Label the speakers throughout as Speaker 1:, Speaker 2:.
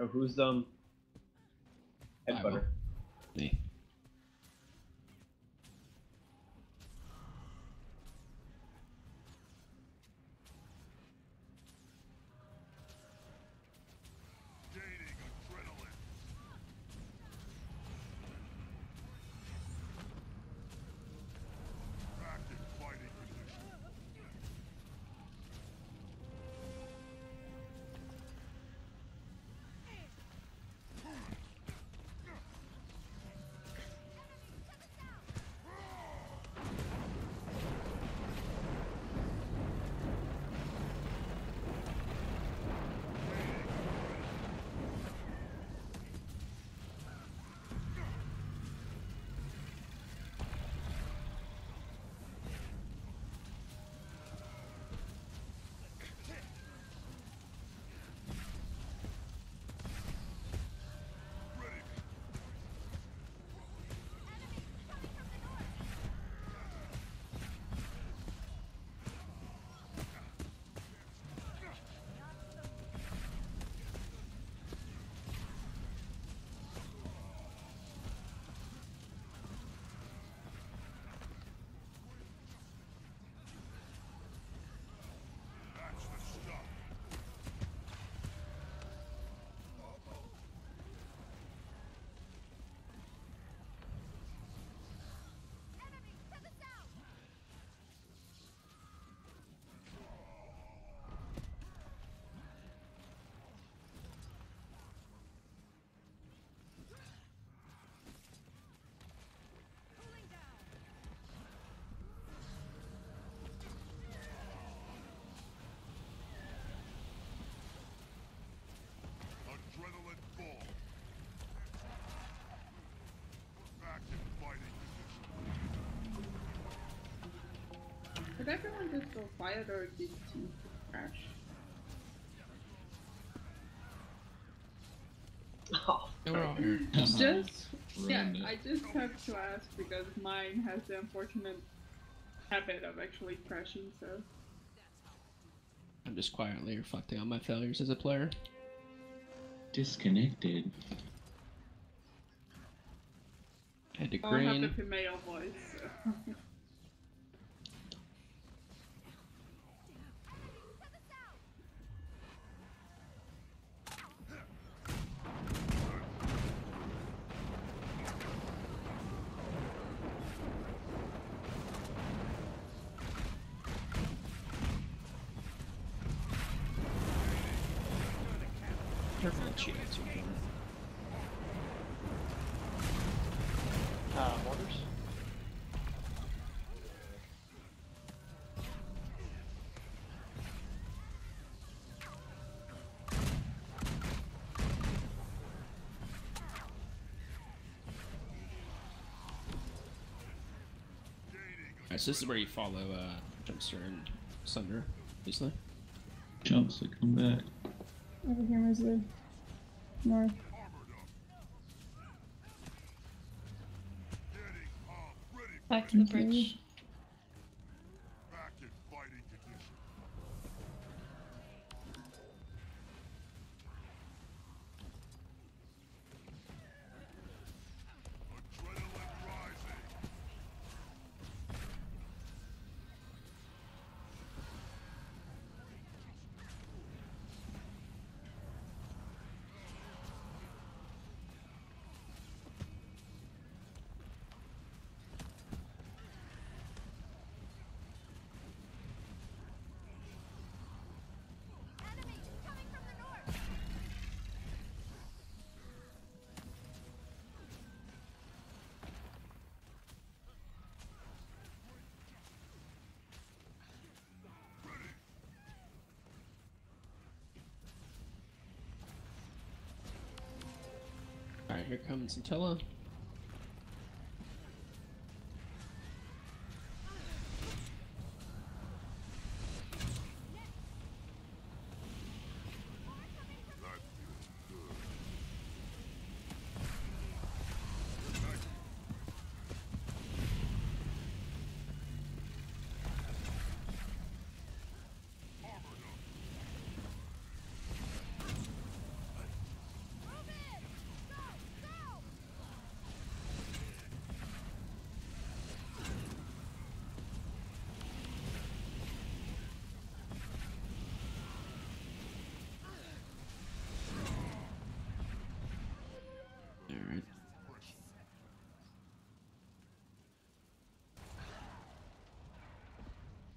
Speaker 1: Oh, who's um
Speaker 2: I will.
Speaker 1: headbutter?
Speaker 2: Me.
Speaker 3: Everyone just go quiet or did you crash?
Speaker 1: Oh,
Speaker 2: Yeah, we're all here. Mm.
Speaker 3: Just yeah,
Speaker 2: it.
Speaker 3: I just have to ask because mine has the unfortunate habit of actually crashing. So
Speaker 2: I'm just quietly reflecting on my failures as a player.
Speaker 4: Disconnected.
Speaker 2: Head to
Speaker 3: I don't have
Speaker 2: green.
Speaker 3: the female voice. So.
Speaker 2: Too.
Speaker 5: Uh, mortars?
Speaker 2: Alright, so this is where you follow uh, Jumpster and Sunder, obviously.
Speaker 4: Jumps that come back.
Speaker 6: Over here is the north.
Speaker 7: Getting up. Ready.
Speaker 8: Back to the bridge.
Speaker 2: Alright, here comes Centella.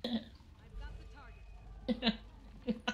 Speaker 2: I've got the target.